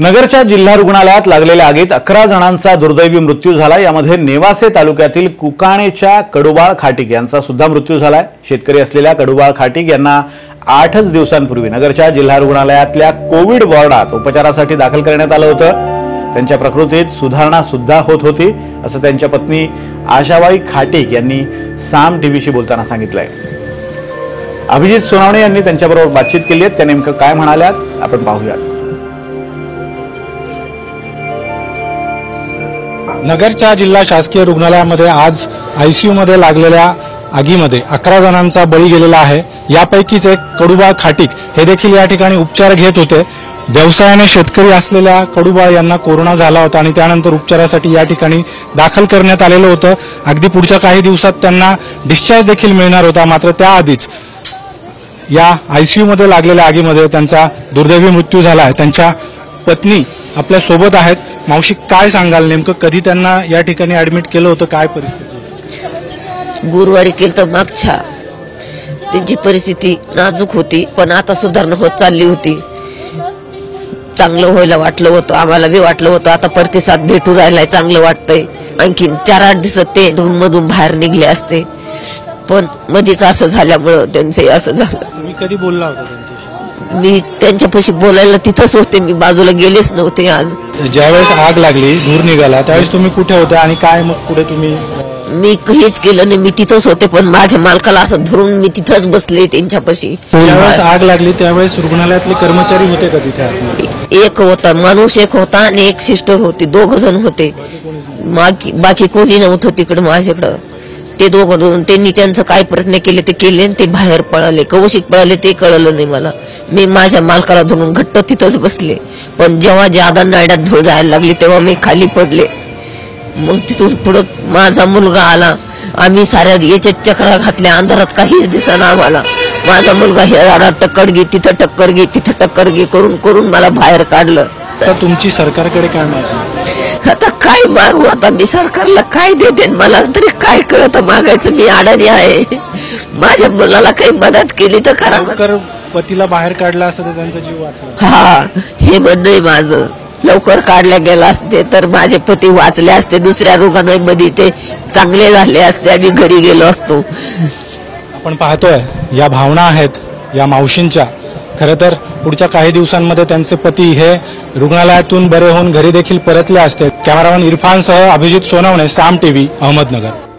नगरच्या जिल्हा रुग्णालयात लागलेल्या आगीत अकरा जणांचा दुर्दैवी मृत्यू झाला यामध्ये नेवासे तालुक्यातील कुकाणेच्या कडुबाळ खाटीक यांचा सुद्धा मृत्यू झालाय. शेतकरी असलेल्या कडुबाळ खाटीक यांना आठच दिवसांपूर्वी नगरच्या जिल्हा रुग्णालयातल्या कोविड वॉर्डात उपचारासाठी दाखल करण्यात आलं होतं. त्यांच्या प्रकृतीत सुधारणा सुद्धा होत होती असं त्यांच्या पत्नी आशाबाई खाटीक यांनी साम टीव्हीशी बोलताना सांगितलंय. अभिजित सोनावणे यांनी त्यांच्याबरोबर बातचीत केली आहे. त्या नेमकं काय म्हणाल्यात आपण पाहूयात. नगरच्या जिल्हा शासकीय रुग्णालयामध्ये आज आयसीयू मध्ये लागलेल्या आगीमध्ये अकरा जणांचा बळी गेलेला आहे. यापैकीच एक कडुबा खाटीक हे देखील या ठिकाणी उपचार घेत होते. व्यवसायाने शेतकरी असलेल्या कडुबाळ यांना कोरोना झाला होता आणि त्यानंतर उपचारासाठी या ठिकाणी दाखल करण्यात आलेलं होतं. अगदी पुढच्या काही दिवसात त्यांना डिस्चार्ज देखील मिळणार होता. मात्र त्याआधीच या आयसीयू मध्ये लागलेल्या आगीमध्ये त्यांचा दुर्दैवी मृत्यू झाला आहे. त्यांच्या पत्नी आपल्यासोबत आहेत. मावशी काय सांगाल नेमकं? कधी त्यांना या ठिकाणी ऍडमिट केलं होतं? काय परिस्थिती? गुरुवारी केलं तर मागच्या त्यांची परिस्थिती नाजूक होती पण आता सुधारणा होत चालली होती. चांगलं व्हायला वाटलं होतं आम्हाला बी वाटलं होतं आता प्रतिसाद भेटू राहिलाय चांगलं वाटतंय. आणखीन चार आठ दिवसात ते रूम मधून बाहेर निघले असते. पण मध्येच असं झाल्यामुळं त्यांचे असं झालं. कधी बोलला होता मी त्यांच्यापाशी बोलायला तिथंच होते. मी बाजूला गेलेच नव्हते आज. ज्यावेळेस आग लागली धूर निघाला त्यावेळेस तुम्ही कुठे होते आणि काय मग पुढे तुम्ही? मी हेच केलं नाही मी तिथंच होते पण माझ्या मालकाला असं धरून मी तिथंच बसले त्यांच्यापाशी. ज्यावेळेस आग लागली त्यावेळेस रुग्णालयातले कर्मचारी होते का तिथे? आतमध्ये? एक होता माणूस एक होता आणि एक सिस्टर होती दोघ जण होते. बाकी कोणी नव्हतं तिकडं माझ्याकडं. ते दोघं दोन त्यांनी त्यांचं काय प्रयत्न केले ते केले आणि ते बाहेर पळाले. कवशिक पळाले ते कळलं नाही मला. मी माझ्या मालकाला धरून घट्ट तिथंच बसले. पण जेव्हा जादा नाड्यात धूळ जायला लागली तेव्हा मी खाली पडले. मग तिथून पुढं माझा मुलगा आला. आम्ही साऱ्या याच्या चक्रा घातल्या. अंधारात काहीच दिसना आम्हाला. माझा मुलगा हे झाडा टक्कर घे तिथं टक्कर घे तिथं टक्कर घे करून करून मला बाहेर काढलं. तुमची सरकारकडे काय आता काय मागू? आता मी सरकारला काय देते मला तरी काय कळत? मागायचं मी अडाणी आहे. माझ्या मुलाला काही मदत केली तर करा. पतीला बाहेर काढला असता तर त्यांचा जीव वाचला. हा हे म्हणणं आहे माझं. लवकर काढल्या गेला असते तर माझे पती वाचले असते. दुसऱ्या रुग्णालयामध्ये ते चांगले झाले असते. आम्ही घरी गेलो असतो. आपण पाहतोय या भावना आहेत या मावशींच्या. खरं तर पुढच्या काही दिवसांमध्ये त्यांचे पती हे रुग्णालयातून बरे होऊन घरी देखील परतले असते. कॅमेरामन इरफानसह अभिजित सोनवणे साम टीव्ही अहमदनगर.